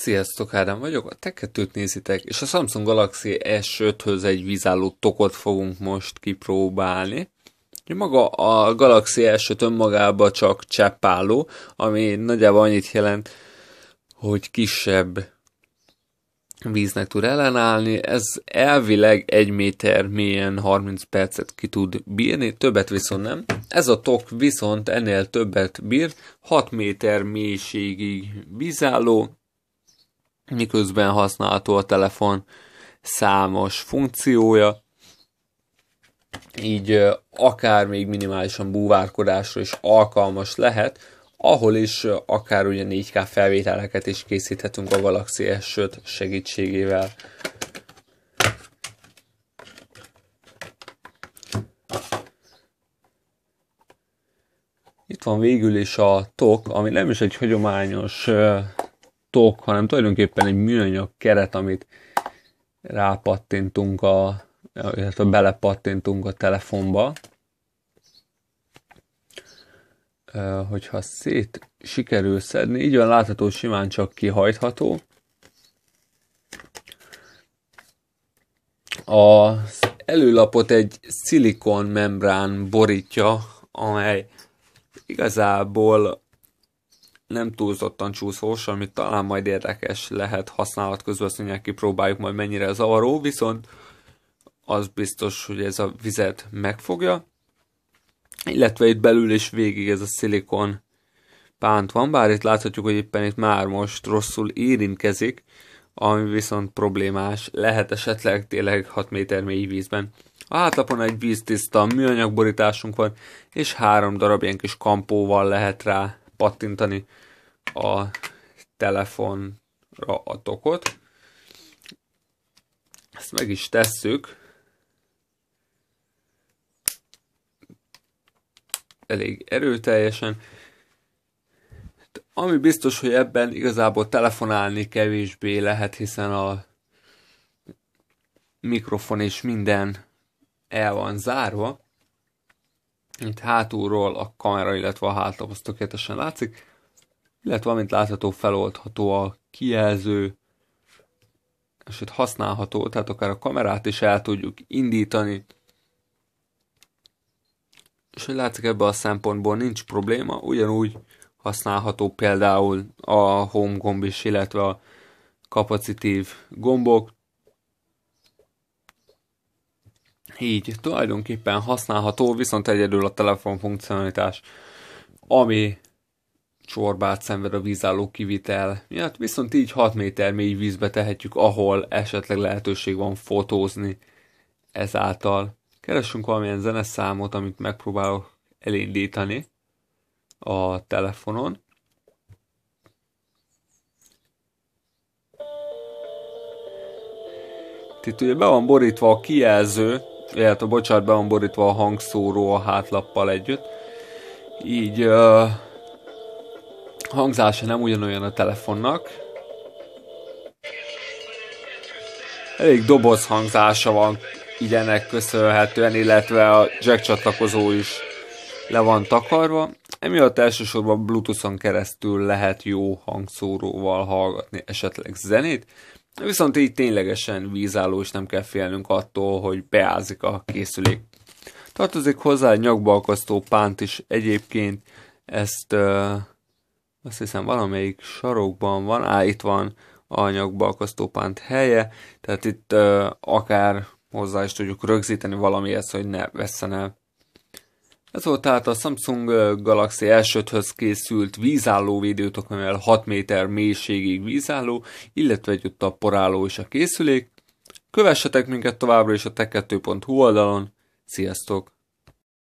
Sziasztok, Ádám vagyok, a Tech nézitek, és a Samsung Galaxy S5-höz egy vízálló tokot fogunk most kipróbálni. Maga a Galaxy S5 önmagában csak cseppálló, ami nagyjából annyit jelent, hogy kisebb víznek tud ellenállni. Ez elvileg egy méter mélyen 30 percet ki tud bírni, többet viszont nem. Ez a tok viszont ennél többet bír, 6 méter mélységig vízálló, miközben használható a telefon számos funkciója, így akár még minimálisan búvárkodásra is alkalmas lehet, ahol is akár ugye 4K felvételeket is készíthetünk a Galaxy S5 segítségével. Itt van végül is a tok, ami nem is egy hagyományos tok, hanem tulajdonképpen egy műanyag keret, amit rápattintunk a, illetve belepattintunk a telefonba. Hogyha szét sikerül szedni, így van látható, simán csak kihajtható. Az előlapot egy szilikon membrán borítja, amely igazából nem túlzottan csúszós, amit talán majd érdekes lehet használat közben, azt mondják, kipróbáljuk majd mennyire zavaró, viszont az biztos, hogy ez a vizet megfogja, illetve itt belül is végig ez a szilikon pánt van, bár itt láthatjuk, hogy éppen itt már most rosszul érintkezik, ami viszont problémás, lehet esetleg tényleg 6 méter mély vízben. A hátlapon egy víztiszta műanyagborításunk van, és három darab ilyen kis kampóval lehet rá pattintani a telefonra a tokot. Ezt meg is tesszük. Elég erőteljesen. Ami biztos, hogy ebben igazából telefonálni kevésbé lehet, hiszen a mikrofon és minden el van zárva. Itt hátulról a kamera, illetve a hátlap az tökéletesen látszik. Illetve amint látható, feloldható a kijelző, és itt használható, tehát akár a kamerát is el tudjuk indítani. És hogy látszik ebben a szempontból nincs probléma, ugyanúgy használható például a home gomb is, illetve a kapacitív gombok. Így tulajdonképpen használható, viszont egyedül a telefon funkcionalitás, ami csorbát szenved a vízálló kivitel miatt, viszont így 6 méter mély vízbe tehetjük, ahol esetleg lehetőség van fotózni ezáltal. Keressünk valamilyen zeneszámot, amit megpróbálok elindítani a telefonon. Itt ugye be van borítva a kijelző, illetve bocsánat, be van borítva a hangszóró a hátlappal együtt. Így uh, hangzása nem ugyanolyan a telefonnak. Elég doboz hangzása van így ennek köszönhetően, illetve a jack csatlakozó is le van takarva. Emiatt elsősorban Bluetooth-on keresztül lehet jó hangszóróval hallgatni esetleg zenét, viszont így ténylegesen vízálló, és nem kell félnünk attól, hogy beázik a készülék. Tartozik hozzá egy nyakbalkasztó pánt is egyébként, ezt uh, azt hiszem valamelyik sarokban van, á, itt van a nyakbalkasztópánt helye, tehát itt uh, akár hozzá is tudjuk rögzíteni valamihez, hogy ne vesszen el. Ez volt tehát a Samsung Galaxy S5-höz készült vízálló védőtok, mivel 6 méter mélységig vízálló, illetve együtt a porálló is a készülék. Kövessetek minket továbbra is a tech2.hu oldalon. Sziasztok!